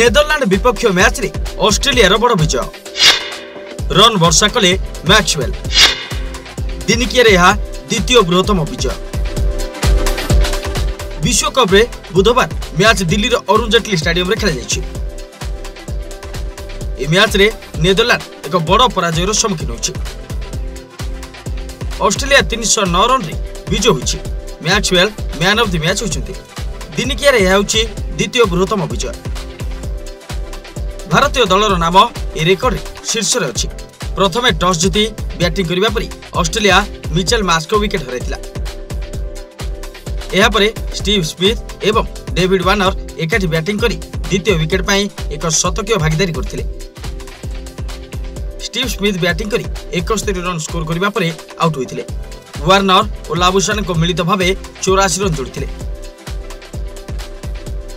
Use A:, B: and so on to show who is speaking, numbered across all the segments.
A: Netherland ବିପକ୍ଷ ମ୍ୟାଚ୍ରେ ଅଷ୍ଟ୍ରେଲିଆର ବଡ଼ ବିଜୟ ରନ୍ ବର୍ଷା କଲେ ମ୍ୟାକ୍ସୱେଲ୍ ଦିନିକିଆରେ ଏହା ଦ୍ୱିତୀୟ ବୃହତ୍ତମ ବିଜୟ ବିଶ୍ୱକପ୍ରେ ବୁଧବାର ମ୍ୟାଚ୍ ଦିଲ୍ଲୀର ଅରୁଣ ଜେଟଲୀ ଷ୍ଟାଡିୟମ୍ରେ ଖେଳାଯାଇଛି ଏହି ମ୍ୟାଚ୍ରେ ନେଦରଲ୍ୟାଣ୍ଡ ଏକ ବଡ଼ ପରାଜୟର ସମ୍ମୁଖୀନ ହୋଇଛି ଅଷ୍ଟ୍ରେଲିଆ ତିନିଶହ ନଅ ରନ୍ରେ ବିଜୟ ହୋଇଛି Maxwell man of the match ହୋଇଛନ୍ତି ଦିନିକିଆରେ ଏହା ହେଉଛି ଦ୍ୱିତୀୟ ବୃହତ୍ତମ ବିଜୟ ଭାରତୀୟ ଦଳର ନାମ ଏ ରେକର୍ଡରେ ଶୀର୍ଷରେ ଅଛି ପ୍ରଥମେ ଟସ୍ ଜିତି ବ୍ୟାଟିଂ କରିବା ପରେ ଅଷ୍ଟ୍ରେଲିଆ ମିଚେଲ ମାସ୍କୋ ୱିକେଟ୍ ହରାଇଥିଲା ଏହାପରେ ଷ୍ଟିଭ୍ ସ୍ମିଥ୍ ଏବଂ ଡେଭିଡ୍ ୱାର୍ନର ଏକାଠି ବ୍ୟାଟିଂ କରି ଦ୍ୱିତୀୟ ୱିକେଟ୍ ପାଇଁ ଏକ ଶତକୀୟ ଭାଗିଦାରୀ କରିଥିଲେ ଷ୍ଟିଭ୍ ସ୍ମିଥ୍ ବ୍ୟାଟିଂ କରି ଏକସ୍ତରୀ ରନ୍ ସ୍କୋର କରିବା ପରେ ଆଉଟ୍ ହୋଇଥିଲେ ୱାର୍ଣ୍ଣର ଓ ଲାବୁସାନଙ୍କ ମିଳିତ ଭାବେ ଚଉରାଅଶୀ ରନ୍ ଯୋଡ଼ିଥିଲେ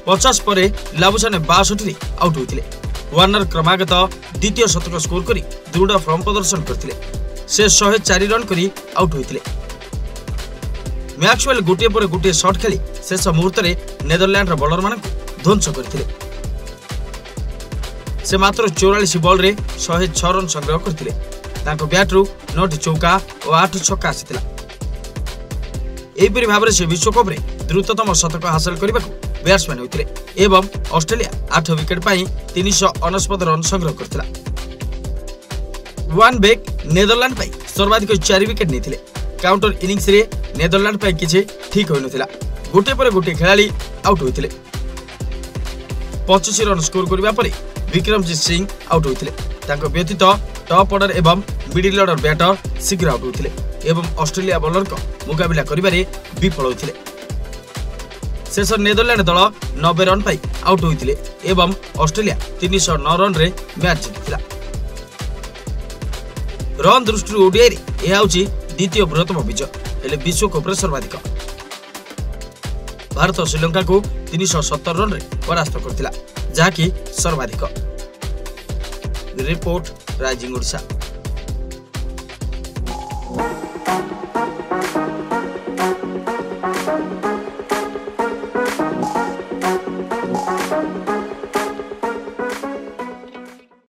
A: ପଚାଶ ପରେ ଲାବୁସାନେ ବାଷଠିରେ ଆଉଟ୍ ହୋଇଥିଲେ ୱାର୍ଣ୍ଣର କ୍ରମାଗତ ଦ୍ୱିତୀୟ ଶତକ ସ୍କୋର କରି ଦୃଢ଼ ଫର୍ମ ପ୍ରଦର୍ଶନ କରିଥିଲେ ସେ ଶହେ ଚାରି ରନ୍ କରି ଆଉଟ୍ ହୋଇଥିଲେ ମ୍ୟାକ୍ସୱେଲ୍ ଗୋଟିଏ ପରେ ଗୋଟିଏ ସଟ୍ ଖେଳି ଶେଷ ମୁହୂର୍ତ୍ତରେ ନେଦରଲ୍ୟାଣ୍ଡର ବୋଲରମାନଙ୍କୁ ଧ୍ୱଂସ କରିଥିଲେ ସେ ମାତ୍ର ଚଉରାଳିଶ ବଲ୍ରେ ଶହେ ଛଅ ରନ୍ ସଂଗ୍ରହ କରିଥିଲେ ତାଙ୍କ ବ୍ୟାଟ୍ରୁ ନଅଟି ଚୌକା ଓ ଆଠ ଛକା ଆସିଥିଲା ଏହିପରି ଭାବରେ ସେ ବିଶ୍ୱକପ୍ରେ ଦ୍ରୁତତମ ଶତକ ହାସଲ କରିବାକୁ ব্যাটসম্যান ହୋଇଥିଲେ এবং অস্ট্রেলিয়া আট উইকেট পাই ତିନିଶହ অনস্পদ রন সংগ্রহ করেছিল ওয়ান বেগ নেদরল্যান্ড পাই সর্বাধিক চারি উইকেট নিয়েছিল কাউন্টর ইনিংসরে নেদরল্যান্ড পাই কিছু ঠিক হয়ে নথিলা গোটে পরে গোটে খেলা আউট হয়েছিল পঁচিশ রন স্কোর করা পরে বিক্রমজিৎ সিং আউট হয়েছিল তাঁর ব্যতীত টপ অর্ডর এবং মিডিল অর্ডর ব্যাটর শীঘ্র আউট হয়েছিল এবং অস্ট্রেলিয়া বোলর মোকাবিলা করবেন বিফল হয়েছিল शेष नेेदरल्यान्ड दल नबे पाई आउट हुन्छ अस्ट्रेलिया न रन म्याच जिति रन दृष्टि उडैर यति बृहतम विजय विश्वकप सर्वाधिक भारत श्रीलङ्का सत्तर रन परास्त गरि